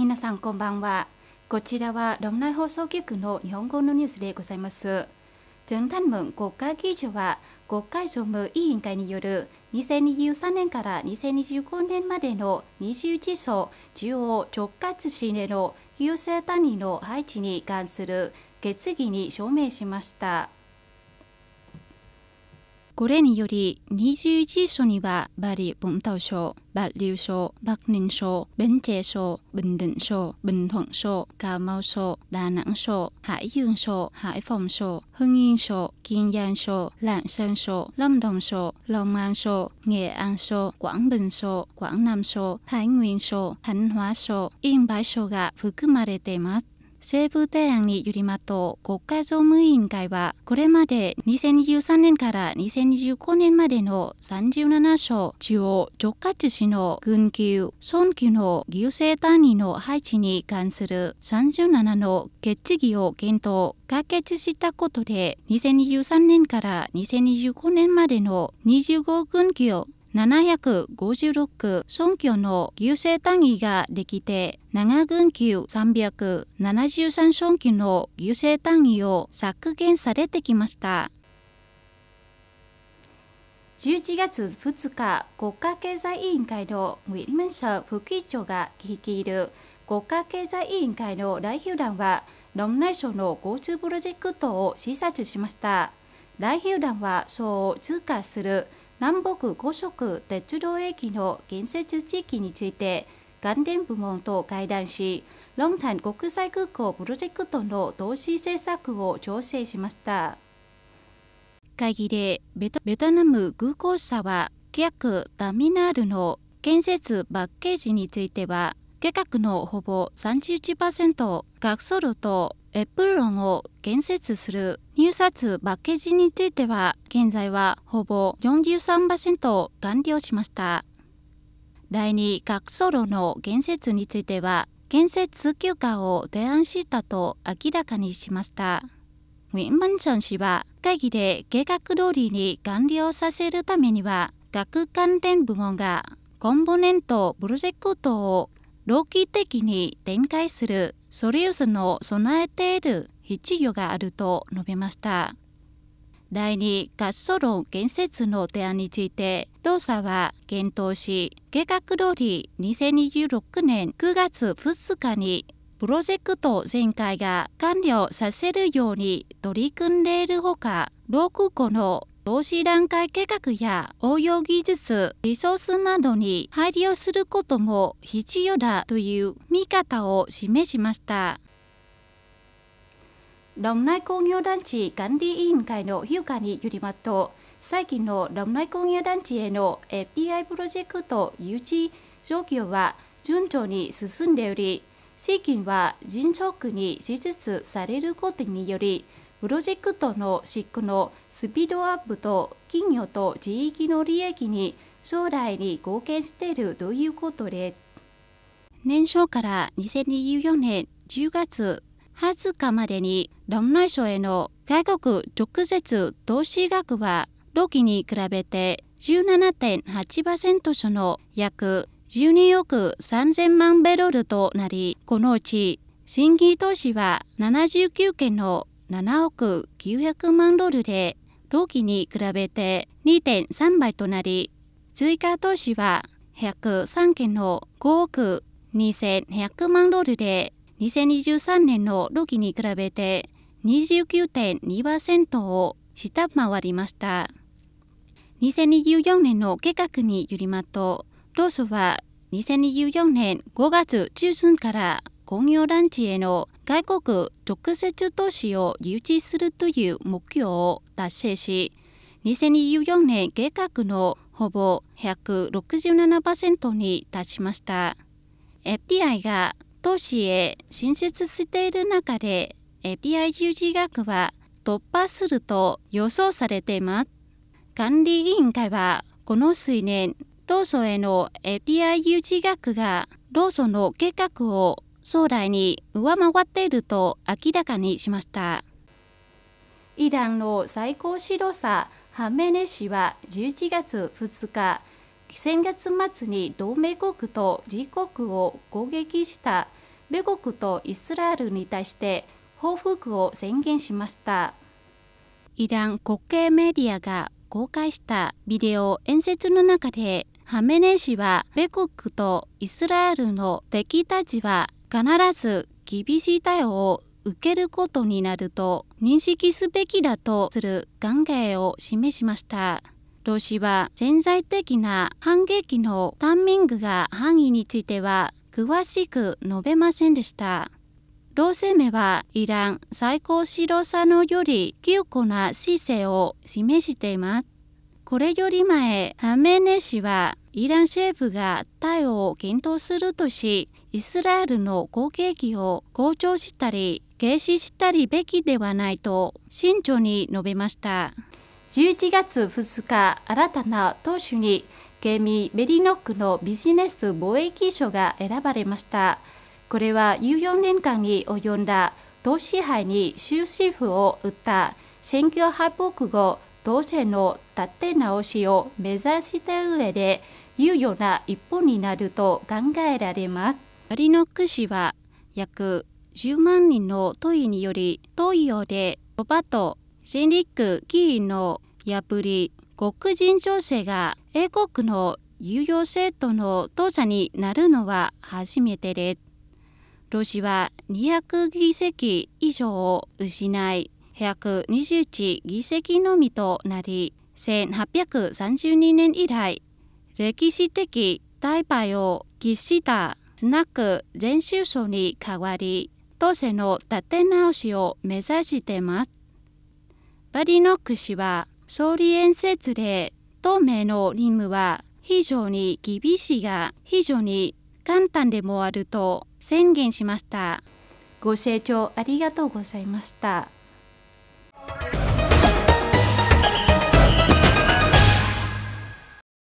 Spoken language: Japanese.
皆さんこんばんはこちらはロムナイ放送局の日本語のニュースでございます準単文国会議事は国会常務委員会による2023年から2025年までの21層中央直轄市での行政単位の配置に関する決議に署名しました。これにより21所にはバリ・ボンタオ省、バリュウ省、バクニン省、ベンチェ省、ブンドン省、ブントン省、カーマウ省、ダナン省、ハイユン省、ハイフォン省、フンイン省、キンヤン省、ランシェン省、ラムドン省、ロンマン省、nghệ an 省、广文省、广南省、台 nguyên 省、韓華省、インバイ省が含まれています。政府提案によりますと国家総務委員会はこれまで2023年から2025年までの37所中央直轄市の軍級村級の行政単位の配置に関する37の決議を検討可決したことで2023年から2025年までの25軍級756村居の牛政単位ができて長軍級373村居の牛政単位を削減されてきました。11月2日国家経済委員会の nguyễn minh sở 副議長が率いる国家経済委員会の代表団は論内省の交通プロジェクトを視察しました。代表団は省を通過する南北高速鉄道駅の建設地域について関連部門と会談し、ロンタン国際空港プロジェクトの投資政策を調整しました。会議でベトベトナム空港社は、規約ターミナルの建設パッケージについては、計画のほぼ31%、学ソロとエプロンを建設する入札パッケージについては現在はほぼ43%完了しました。第2学ソロの建設については建設休暇を提案したと明らかにしました。nguyễn văn trần 氏は会議で計画通りに完了させるためには各関連部門がコンポネントプロジェクトを老期的に展開するソリウスの備えている必要があると述べました。第2ガスソロン建設の提案について同社は検討し計画通り2026年9月2日にプロジェクト全体が完了させるように取り組んでいるほか6個の投資段階計画や応用技術、リソースなどに配慮することも必要だという見方を示しました。đồng nai công nghiệp 団地管理委員会の評価によりますと、最近の đồng nai 工業団地への FDI プロジェクト誘致状況は順調に進んでおり、資金は迅速に支出されることにより、プロジェクトの執行のスピードアップと企業と地域の利益に将来に貢献しているということで。年初から2024年10月20日までに論内省への外国直接投資額は同期に比べて17.8%所の約12億3000万ベロルとなり、このうち新規投資は79件の7億900万ドルで、同期に比べて2.3倍となり、追加投資は103件の5億2100万ドルで、2023年の同期に比べて29.2%を下回りました。2024年の計画によりますと、ローソは2024年5月中旬から工業団地への外国直接投資を誘致するという目標を達成し、2024年計画のほぼ167%に達しました。FDI が投資へ進出している中で FDI 誘致額は突破すると予想されています。管理委員会はこの数年、労組への FDI 誘致額が労組の計画を将来に上回っていると明らかにしました。イランの最高指導者ハメネ氏は11月2日、先月末に同盟国と自国を攻撃した米国とイスラエルに対して報復を宣言しました。イラン国営メディアが公開したビデオ演説の中でハメネイ師は米国とイスラエルの敵たちは必ず厳しい対応を受けることになると認識すべきだとする考えを示しました。ロシは潜在的な反撃のタイミングが範囲については詳しく述べませんでした。同声明はイラン最高指導者のより強固な姿勢を示しています。これより前、ハメネ氏はイラン政府が対応を検討するとし、イスラエルの攻撃を強調したり、軽視したりべきではないと慎重に述べました。11月2日、新たな党首にケミ・ベリノックのビジネス貿易相が選ばれました。これは14年間に及んだ党支配に終止符を打った選挙敗北後、党政の立て直しを目指した上で有用な一歩になると考えられます。ベリノック氏は約10万人の党員により投票でロバート・シンリック議員の破り黒人女性が英国の有用政党の当者になるのは初めてです。ロシは200議席以上を失い121議席のみとなり1832年以来歴史的大敗を喫したスナック前首相に代わり当政の立て直しを目指しています。バリノック氏は総理演説で当名の任務は非常に厳しいが非常に簡単でもあると宣言しました。ご清聴ありがとうございました。